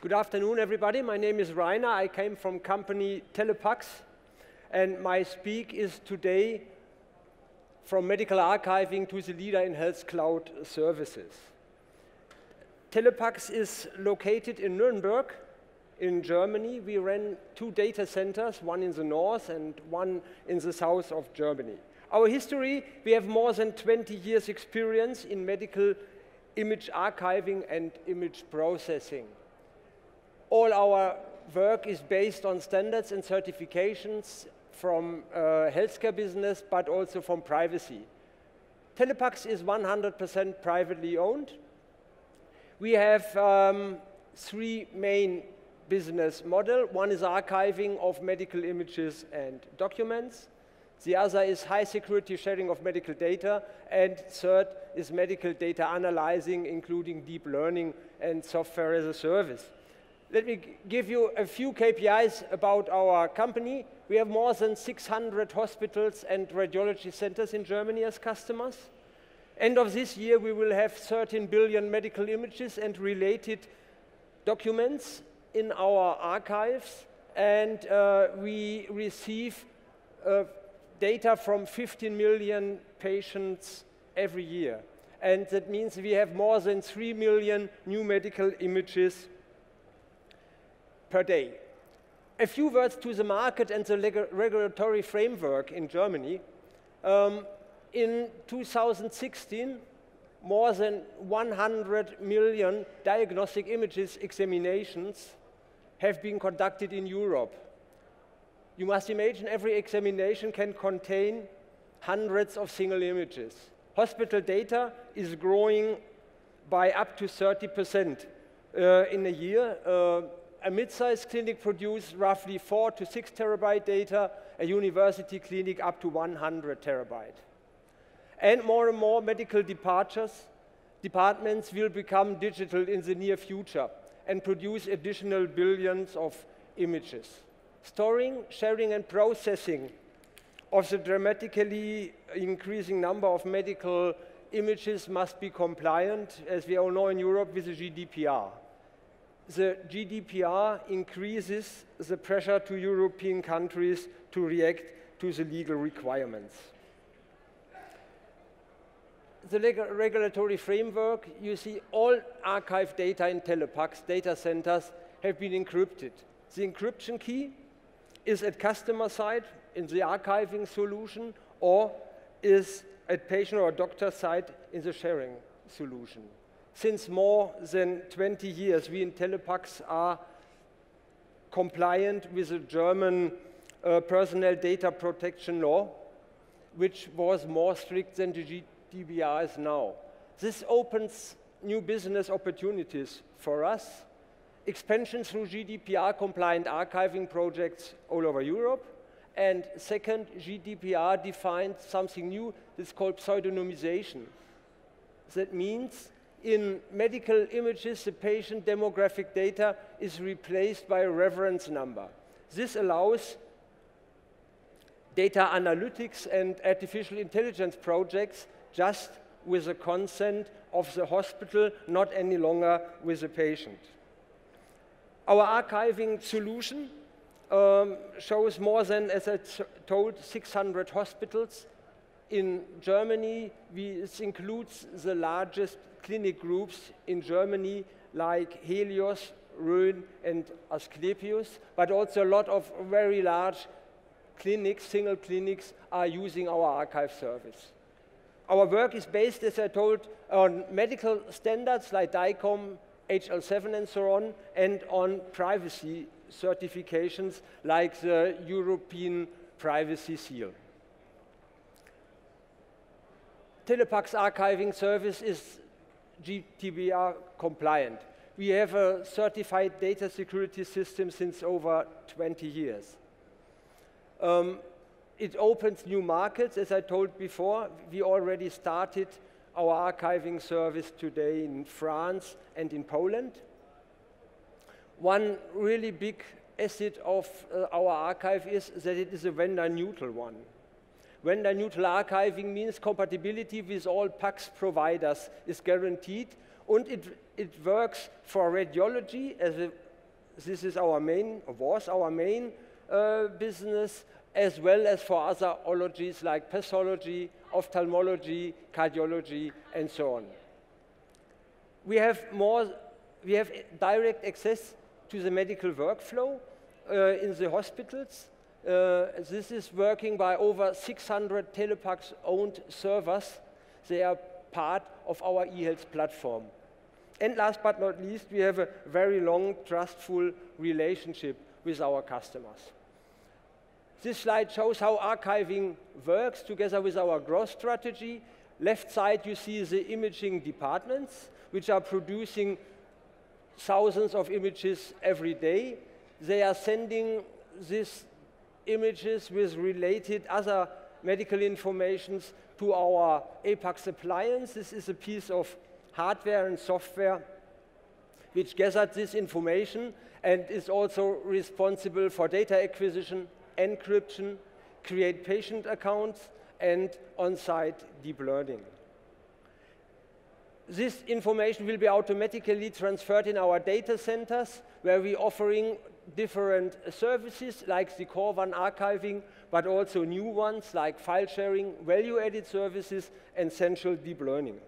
Good afternoon, everybody. My name is Rainer. I came from company Telepaxx, and my speak is today from medical archiving to the leader in health cloud services. Telepaxx is located in Nuremberg, in Germany. We ran two data centers, one in the north and one in the south of Germany. Our history, we have more than 20 years experience in medical image archiving and image processing. All our work is based on standards and certifications from uh, healthcare business, but also from privacy. Telepaxx is 100% privately owned. We have um, three main business model. One is archiving of medical images and documents. The other is high security sharing of medical data. And third is medical data analyzing, including deep learning and software as a service. Let me give you a few KPIs about our company. We have more than 600 hospitals and radiology centers in Germany as customers. End of this year, we will have 13 billion medical images and related documents in our archives. And uh, we receive uh, data from 15 million patients every year. And that means we have more than 3 million new medical images per day. A few words to the market and the regulatory framework in Germany. Um, in 2016, more than 100 million diagnostic images examinations have been conducted in Europe. You must imagine every examination can contain hundreds of single images. Hospital data is growing by up to 30% uh, in a year. Uh, a mid-sized clinic produces roughly four to six terabyte data, a university clinic up to 100 terabyte. And more and more medical departures, departments will become digital in the near future and produce additional billions of images. Storing, sharing, and processing of the dramatically increasing number of medical images must be compliant, as we all know in Europe, with the GDPR. The GDPR increases the pressure to European countries to react to the legal requirements. The regulatory framework, you see all archive data in Telepaxx data centers have been encrypted. The encryption key is at customer side in the archiving solution or is at patient or doctor side in the sharing solution. Since more than 20 years, we in Telepaxx are compliant with the German uh, personal data protection law, which was more strict than the GDPR is now. This opens new business opportunities for us expansion through GDPR-compliant archiving projects all over Europe. And second, GDPR defined something new that's called pseudonymization. That means in medical images, the patient demographic data is replaced by a reference number. This allows data analytics and artificial intelligence projects just with the consent of the hospital, not any longer with the patient. Our archiving solution um, shows more than, as I told, 600 hospitals. In Germany, we, this includes the largest clinic groups in Germany, like Helios, Rhön, and Asklepios, but also a lot of very large clinics, single clinics, are using our archive service. Our work is based, as I told, on medical standards like DICOM, HL7 and so on, and on privacy certifications like the European Privacy Seal. Telepaxx archiving service is GDPR compliant. We have a certified data security system since over 20 years. Um, it opens new markets, as I told before. We already started our archiving service today in France and in Poland. One really big asset of uh, our archive is that it is a vendor-neutral one. Vendor-neutral archiving means compatibility with all PACS providers is guaranteed, and it, it works for radiology as this is our main, was our main uh, business, as well as for other ologies like pathology, ophthalmology, cardiology, and so on. We have more, we have direct access to the medical workflow uh, in the hospitals. Uh, this is working by over 600 Telepaxx owned servers. They are part of our eHealth platform. And last but not least, we have a very long, trustful relationship with our customers. This slide shows how archiving works together with our growth strategy. Left side, you see the imaging departments, which are producing thousands of images every day. They are sending these images with related other medical informations to our APAX appliance. This is a piece of hardware and software which gathered this information and is also responsible for data acquisition, encryption, create patient accounts, and on-site deep learning. This information will be automatically transferred in our data centers, where we're offering different services like the core one archiving, but also new ones like file sharing, value-added services, and central deep learning.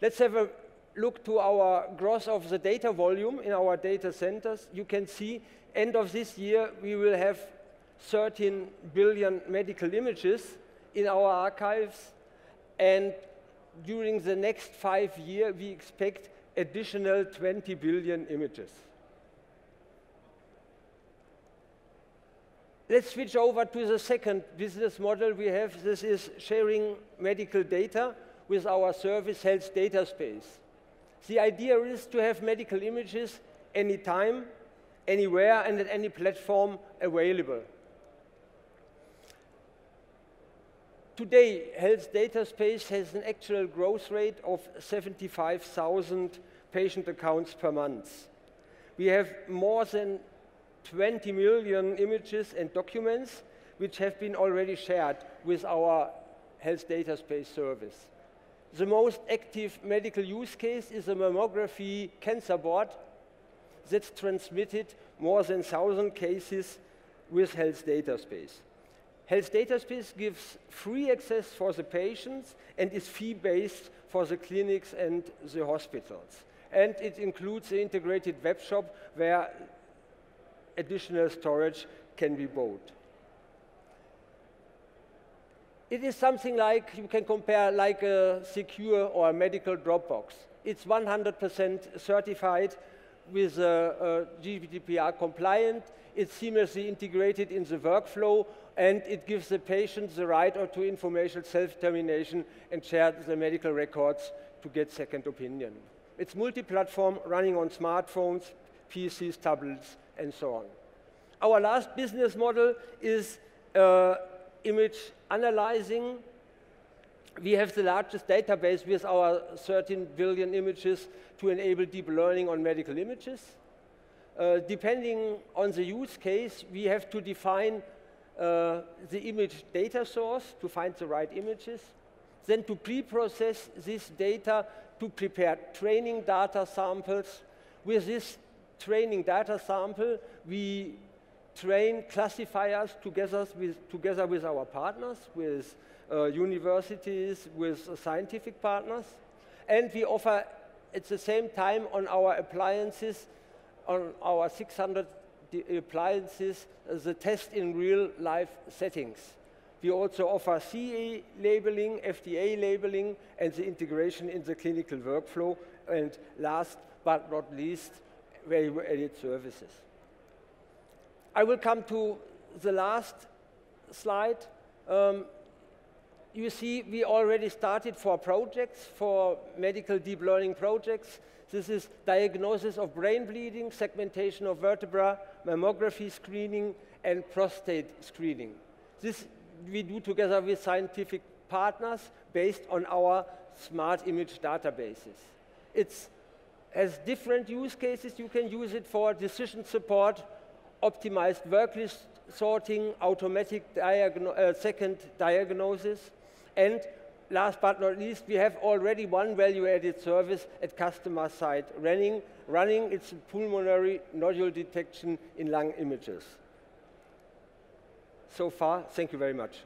Let's have a look to our growth of the data volume in our data centers. You can see end of this year, we will have 13 billion medical images in our archives, and during the next five years, we expect additional 20 billion images. Let's switch over to the second business model we have. This is sharing medical data with our service health data space. The idea is to have medical images anytime, anywhere, and at any platform available. Today, health data space has an actual growth rate of 75,000 patient accounts per month. We have more than 20 million images and documents which have been already shared with our health data space service. The most active medical use case is a mammography cancer board that's transmitted more than 1,000 cases with health data space. Health data space gives free access for the patients and is fee-based for the clinics and the hospitals. And it includes the integrated web shop where additional storage can be bought. It is something like, you can compare like a secure or a medical Dropbox. It's 100% certified with a GDPR compliant. It's seamlessly integrated in the workflow and it gives the patient the right or to information self-determination and share the medical records to get second opinion. It's multi-platform, running on smartphones, PCs, tablets, and so on. Our last business model is uh, image analyzing. We have the largest database with our 13 billion images to enable deep learning on medical images. Uh, depending on the use case, we have to define uh, the image data source to find the right images, then to pre-process this data to prepare training data samples. With this training data sample, we train classifiers together with, together with our partners, with uh, universities, with uh, scientific partners. And we offer at the same time on our appliances, on our 600 appliances the test in real life settings. We also offer CE labeling, FDA labeling, and the integration in the clinical workflow, and last but not least, value-added services. I will come to the last slide. Um, you see, we already started for projects, for medical deep learning projects. This is diagnosis of brain bleeding, segmentation of vertebra, mammography screening, and prostate screening. This we do together with scientific partners based on our smart image databases. It has different use cases. You can use it for decision support, optimized worklist sorting, automatic diagno uh, second diagnosis, and last but not least, we have already one value-added service at customer side running, running its pulmonary nodule detection in lung images. So far, thank you very much.